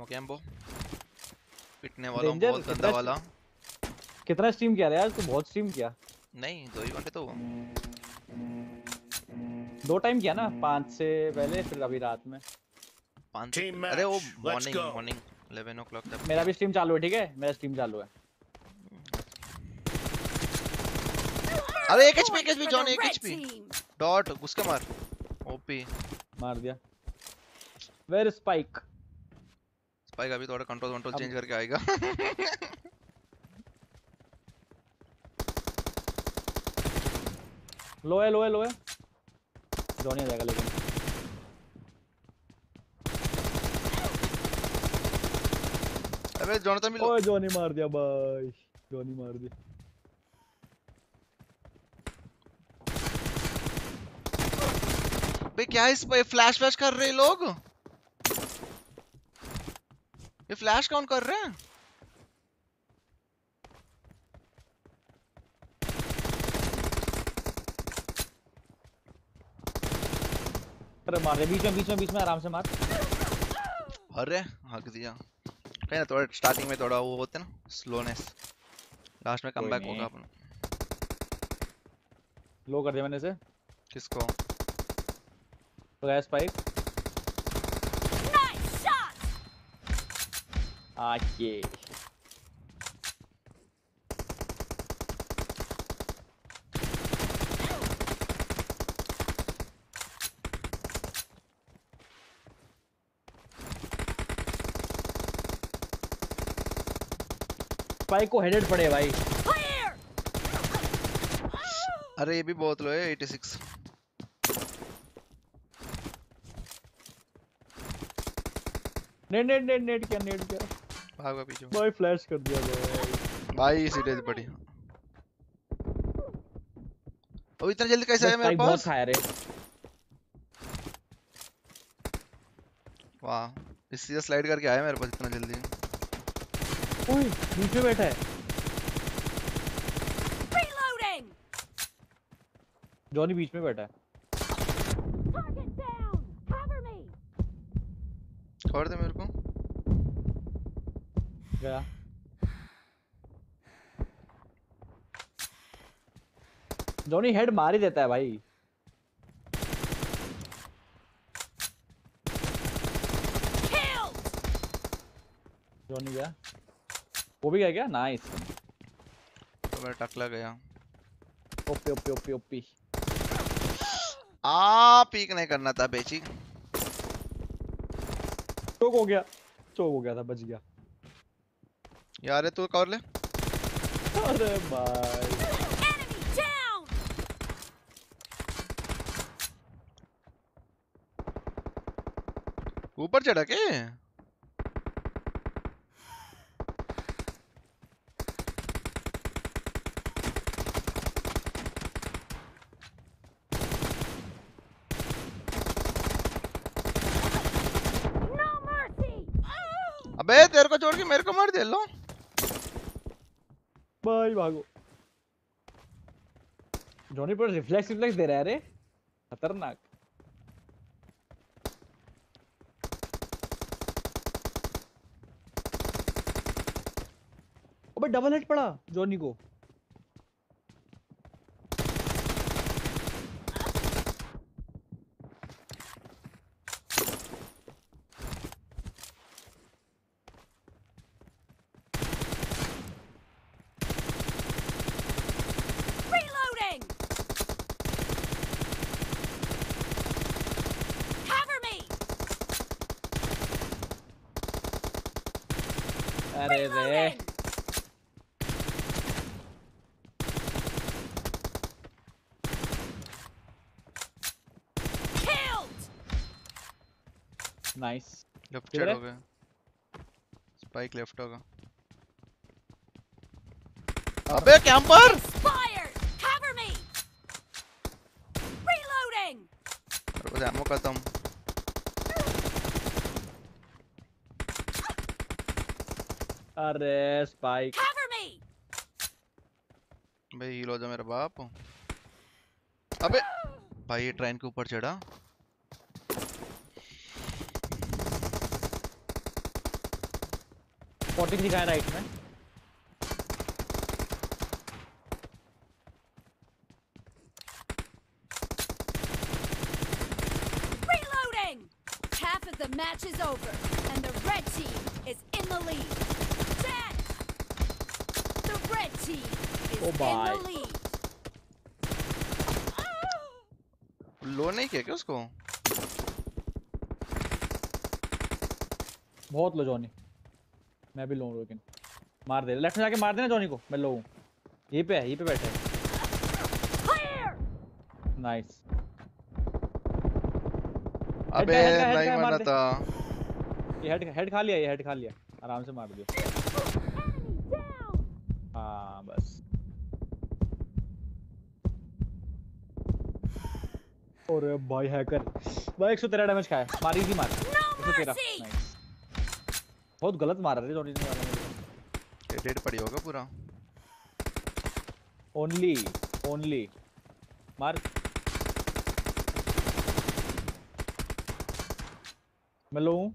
मोकेम्बो पिटने वाला हूँ बहुत गंदा वाला। कितना स्ट्रीम किया रे यार तू बहुत स्ट्रीम किया। नहीं दो ही घंटे तो हुआ। दो टाइम किया ना पाँच से पहले फिर अभी रात में। पाँच अरे वो मॉर्निंग मॉर्निंग 11 o'clock तक। मेरा भी स्ट्रीम चालू है ठीक है? मेरा स्ट्रीम चालू है। अरे एक एचपी एक एचपी जॉन एक एचपी डॉट घुस के मार। ओपी मार दिया। वेयर स्पाइक स्पाइक अभी थोड़ा कंट्रोल कंट्रोल अब- चेंज करके आएगा। लो है लो है लो है जॉनी आ जाएगा लेकिन। अबे जोनाथन भी ओए जॉनी मार दिया भाई। जॉनी मार दिया। बे क्या इस पे फ्लैश फ्लैश कर रहे हैं लोग? ये फ्लैश कौन कर रहे हैं? अरे मार दे बीच में बीच में बीच में आराम से मार। अरे हक दिया। कहीं ना थोड़ा स्टार्टिंग में थोड़ा वो होते ना स्लोनेस लास्ट में कमबैक होगा अपन। लो कर दिया मैंने से किसको? तो गया स्पाइक आके स्पाइक को हेडेड पड़े भाई अरे ये भी बहुत लो है 86 नेट नेट नेट नेट क्या नेट क्या भागो पीछे। भाई फ्लैश कर दिया भाई भाई सीटेज बड़ी ओ इतना जल्दी कैसे आया मेरे स्पाइक बहुत पास? खाया रे वाह इससे स्लाइड करके आया मेरे पास इतना जल्दी। ओए में बैठा है. जॉनी बीच में बैठा है. छोड़ दे मेरे को। गया। जॉनी हेड मार ही देता है भाई. जॉनी गया। वो भी गया क्या? नाइस तो मेरा टकला गया। ओपी ओपी ओपी ओपी आ पीक नहीं करना था बेची। चोक हो गया। चोक हो गया था बच गया। यार ये तू कर ले। अरे भाई। ऊपर चढ़ा के? Mercy. अबे तेरे को छोड़ के मेरे को मार दे लो। भाई, भागो। जॉनी पर रिफ्लेक्स रिफ्लेक्स दे रहा है रे। खतरनाक। अबे डबल हेड पड़ा जॉनी को। अरे रे नाइस लेफ़्ट साइड हो गया स्पाइक लेफ़्ट होगा अबे camper Expired. Cover me. Reloading. मेरे पास खत्म अरे स्पाइक Cover me. भाई हील हो जा मेरा बाप अबे भाई ये ट्रेन के ऊपर चढ़ा स्पॉटिंग दिखाया राइट में Reloading! Half of the match is over, and the red team is in the lead. Oh, the lead. लो नहीं किया क्या उसको? बहुत लो जॉनी मैं भी लो हूँ लेकिन। मार दे। लेफ़्ट में जाके मार देना जॉनी को। मैं लो। हूँ यहीं पे है यहीं पे बैठे है। नाइस अबे नहीं मरना था। ये हेड हेड खा लिया ये हेड खा लिया। आराम से मार दिया! हाँ बस। और भाई हैकर भाई 113 डैमेज खाया। मारी थी मार। No 113 mercy! नाइस बहुत गलत मारा रे जॉनी ने मारा मुझे। डेड पड़ी होगा पूरा। ओनली ओनली मार। मैं लो हूँ।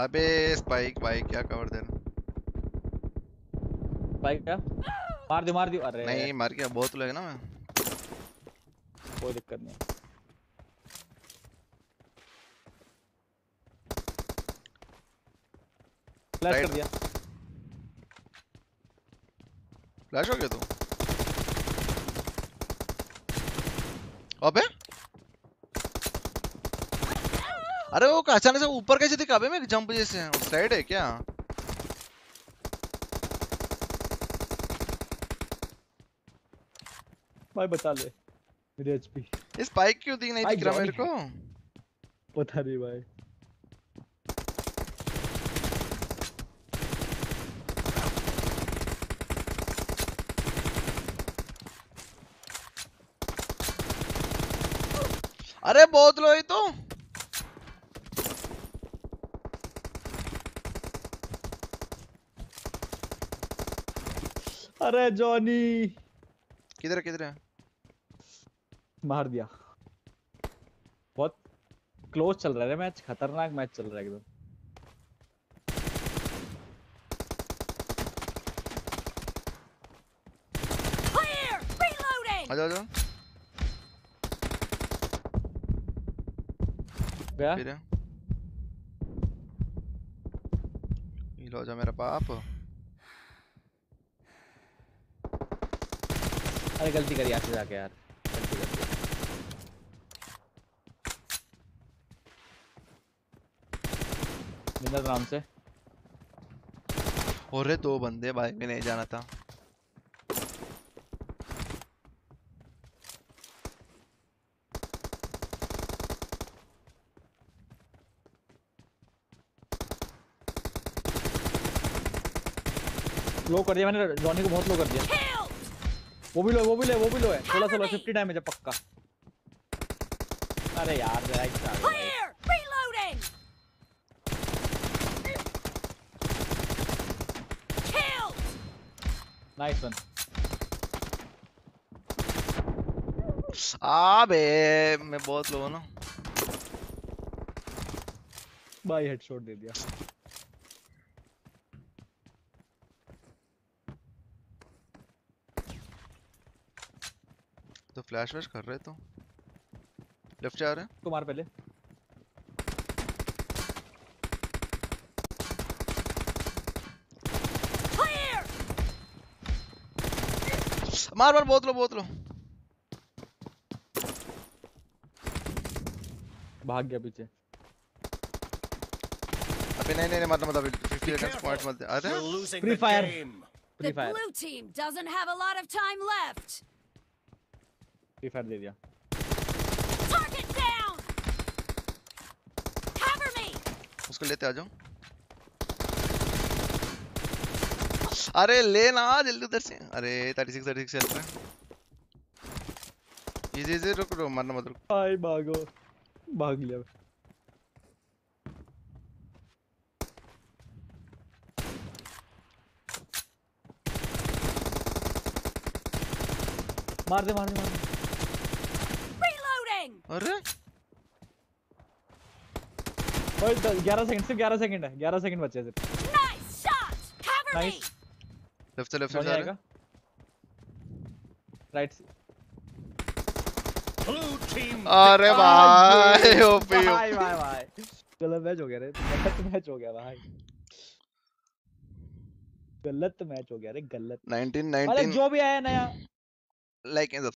अबे स्पाइक भाई क्या कवर दे रहा भाई क्या? मार दियो मार दियो। अरे। नहीं मार गया बहुत लगे ना मैं। कोई दिक्कत नहीं। Flash Right. कर दिया। फ्लैश हो गया तू? अबे! अरे वो अचानक से ऊपर कैसे दिखा? अबे मैं जंप जैसे उस साइड है क्या? भाई बता ले मेरी एचपी ये स्पाइक क्यों दिख नहीं दिख रहा मेरे को? पता नहीं भाई। अरे बहुत लो ही तो। अरे जॉनी। किधर है किधर है? मार दिया। बहुत क्लोज चल रहा है मैच खतरनाक मैच चल रहा है एकदम। Clear! Reloading! आ जाओ आ गया? फिर। ये लो जा मेरा बाप। अरे गलती करी यहाँ से जाके यार। गलती मिनल राम से और रे दो बंदे भाई में नहीं जाना था। लो कर दिया मैंने जॉनी को बहुत लो कर दिया! वो भी लो वो भी लो वो भी लो है। सोलह सोलह फिफ्टी डैमेज है पक्का। अरे यार! नाइस वन आ बे मैं बहुत लो ना। भाई हेडशॉट दे दिया। तो फ्लैश वैश कर रहे तो। लेफ़्ट जा रहे हैं। तो मार पहले! मार मार बहुत लो बहुत लो भाग गया पीछे। अबे नहीं नहीं नहीं मतलब मतलब 50 सेकंड्स पॉइंट मत दे। अरे। Free the free The fire blue team doesn't have a lot of time left. Free fire दे दिया! उसको लेते आ जाओ अरे ले ना जल्दी उधर से। अरे 36 36 चल रहा है। इजी इजी रुक रुक मरना मत रुक। भाई भागो। भाग लिया। मार दे मार दे मार दे। Reloading! अरे। ओए 11 सेकंड सिर्फ़ 11 सेकंड है 11 सेकंड बचे हैं सिर्फ़ shot! Cover Nice. me! Left से लेफ़्ट से जा रहे आएगा राइट team. अरे भाई ओपी भाई भाई भाई। गलत मैच हो गया रे गलत मैच हो गया भाई। गलत मैच हो गया रे गलत। 19 19 जो भी आया नया। The